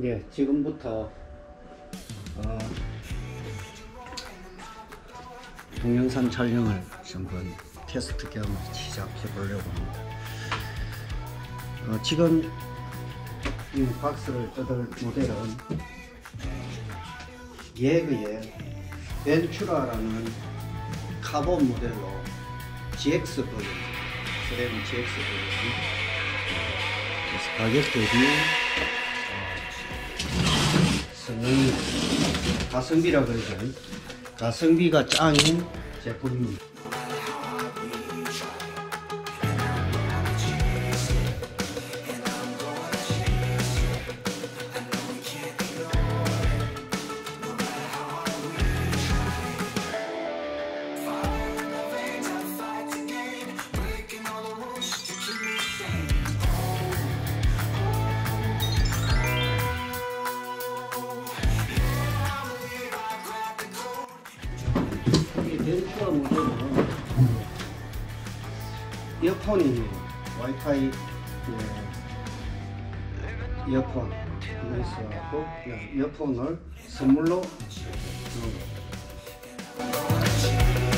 예, 지금부터 어, 동영상 촬영을 한번 테스트 겸 시작해 보려고 합니다. 어, 지금 이 박스를 뜯을 모델은 예그의 벤츄라라는 카본 모델로 GX 버전, 스램 GX 버전. 성능이 가성비라 그러죠. 가성비가 짱인 제품입니다. 이어폰이 와이파이 예, 이어폰 있어갖고 예, 이어폰을 선물로 주는 거. 양면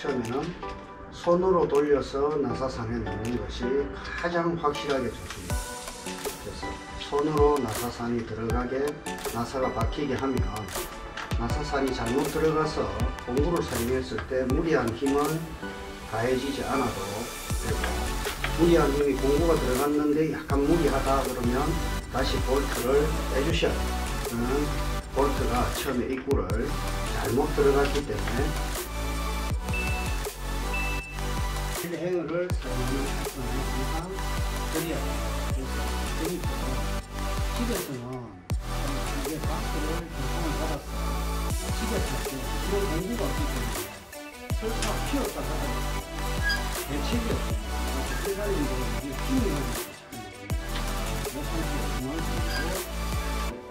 처음에는 손으로 돌려서 나사산에 넣는 것이 가장 확실하게 좋습니다. 그래서 손으로 나사산이 들어가게 나사가 박히게 하면 나사산이 잘못 들어가서 공구를 사용했을 때 무리한 힘은 가해지지 않아도 되고 무리한 힘이 공구가 들어갔는데 약간 무리하다 그러면 다시 볼트를 빼주셔야 돼요. 볼트가 처음에 입구를 잘못 들어갔기 때문에 행을 사용하는 항상 그래야 돼요. 그래서 그러니까 집에서는 이게 박스를 결정을 받았어. 집에서 그런 공구가 없기 때문에 설사 피웠다 하더라도 대책이 없어요. 세상에 이제 피우는 거죠.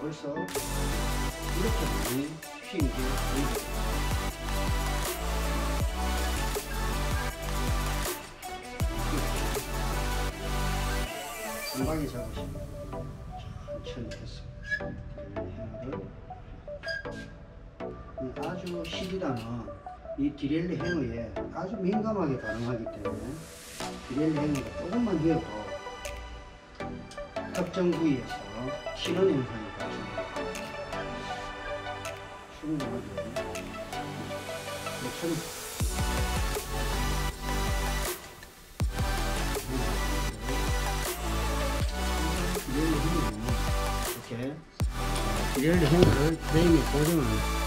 벌써 이렇게 많이 피운 게 보이죠. 금방에 잡으시면 천천히 해서 행어를 아주 실이라는 이 디렐리 행어에 아주 민감하게 반응하기 때문에 디렐리 행어가 조금만 해도 특정 부위에서 튀는 현상이 발생합니다. 충분하게 천 이렇 게 디렐리 행어를 프레임에 고정합니다.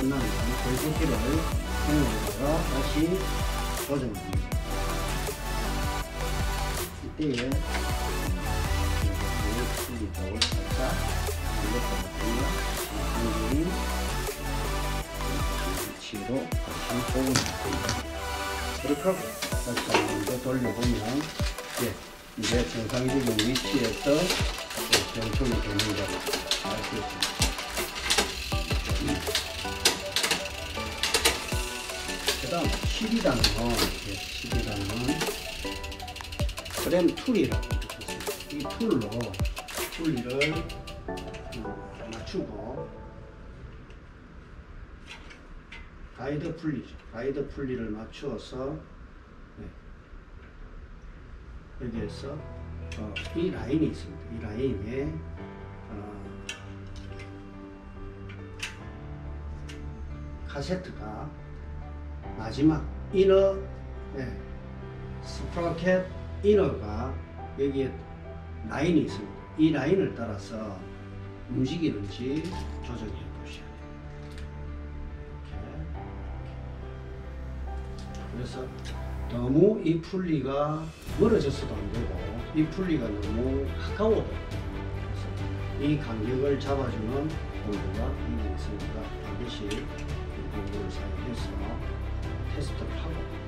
끝나면 골고기를 해놓다가 다시 고정합니다. 이때에 풀리고 살짝 올렸거든요. 한국인 위치로 다시 보분합니다. 이렇게 하고 번더 돌려보면 예, 이제 정상적인 위치에서 정품이 됩니다. 아시겠죠? 그 다음 10이라는 건, 예, 10이라는 건 프레임 tool이라고 있습니다. 이 tool로 풀리를 음, 맞추고 가이드 풀리죠. 가이드 풀리를 맞추어서 네. 여기에서 어, 이 라인이 있습니다. 이 라인에 어, 카세트가 마지막 inner 네, sprocket inner가 여기에 라인이 있습니다. 이 라인을 따라서 움직이는지 조정해 보셔야 돼요. 그래서 너무 이 풀리가 멀어져서도 안 되고 이 풀리가 너무 가까워도 그래서 이 간격을 잡아주는 있는 있으니까 반드시 이 공구를 사용해서 테스트를 하고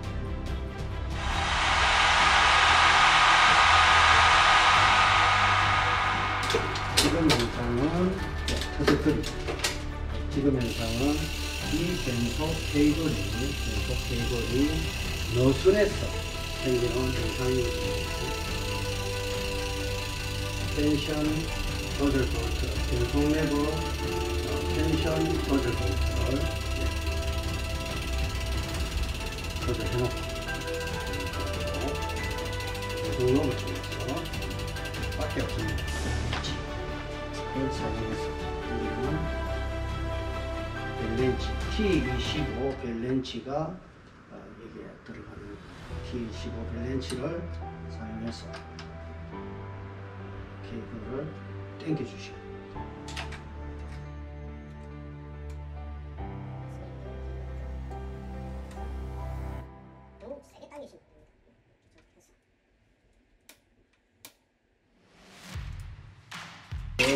지금 현상은 터득거리 지금 현상은 이 변속 케이블이 변속 케이블이 느슨해서 생기는 현상이거든요. 텐션 조절 볼트, 변속 내부 어, 텐션 조절 볼트를 네. 조절해놓고 변속 로을 통해서 밖에 없습니다. 사용해서 여기는 벨렌치 T25 벨렌치가 어, 여기에 들어가는 T25 벨렌치를 사용해서 케이블을 당겨 주시고. 너무 세게 당기시면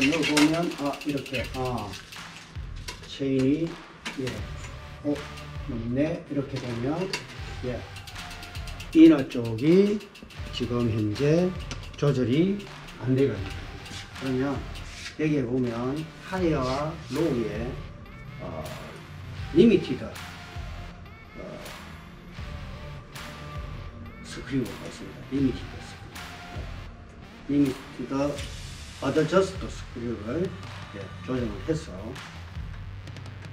넣어보면 아 이렇게 아 체인이 예, 어 높네 이렇게 되면 예, inner 쪽이 지금 현재 조절이 안 되거든요. 그러면 여기에 보면 high와 low의 어, limited 어, screw가 있습니다. limited screw. 네. limited adjust screw를 예, 조정을 해서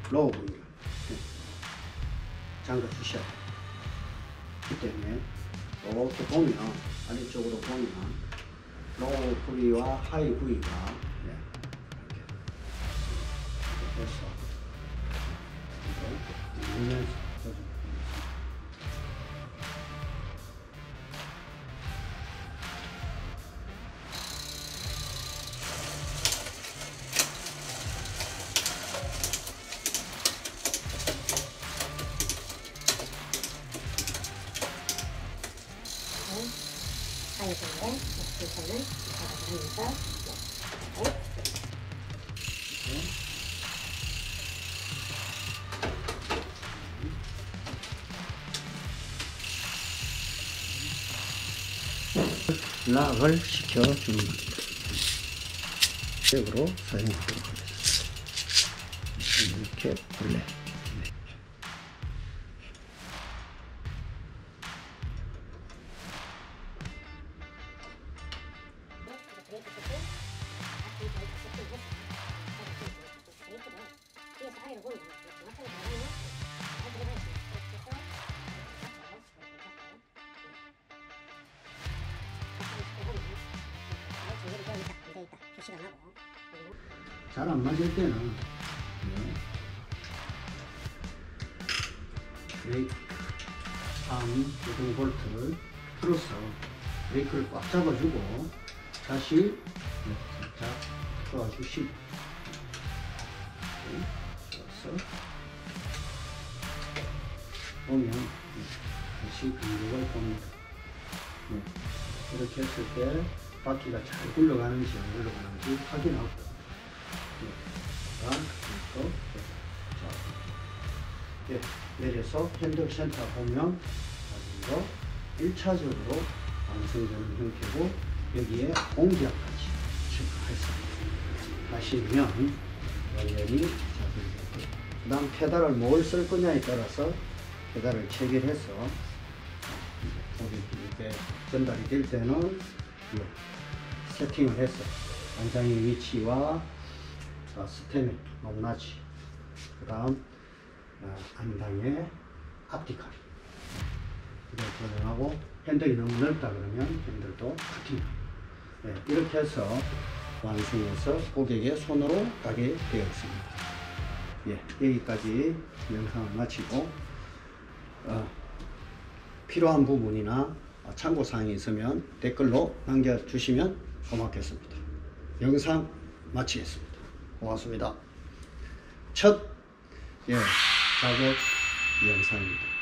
low 부위를 예, 잠가 주셔야 돼요. 그 때문에 이렇게 보면 아래쪽으로 보면 low 부위와 high 부위가 예, 이렇게 이렇게 해서 누 락을 시켜주는 겁니다. 백으로 사용하도록 하겠습니다. 이렇게 블랙. 잘 안 맞을 때는 네. 브레이크 3 고동 볼트를 풀어서 브레이크를 꽉 잡아주고 다시 네, 살짝 풀어주시고 네, 풀어서 보면 네, 다시 간격을 봅니다. 네, 이렇게 했을 때 바퀴가 잘 굴러가는지 안 굴러가는지 확인하고. 이거 자, 예, 내려서 핸들 센터 보면 이거 1차적으로 완성되는 형태고 여기에 공기압까지 체크해서 하시면 완전히 그 다음 페달을 뭘 쓸 거냐에 따라서 페달을 체결해서 이렇게 전달이 될 때는 예, 세팅을 해서 안장의 위치와 어, 스테미 높낮이 그 다음 어, 안장의 앞뒤까지 이걸 조정하고 핸들이 너무 넓다 그러면 핸들도 커팅하고 네, 이렇게 해서 완성해서 고객의 손으로 가게 되어 있습니다. 예, 여기까지 영상을 마치고 어, 필요한 부분이나 참고사항이 있으면 댓글로 남겨주시면 고맙겠습니다. 영상 마치겠습니다. 고맙습니다. 첫 예, 작업 영상입니다.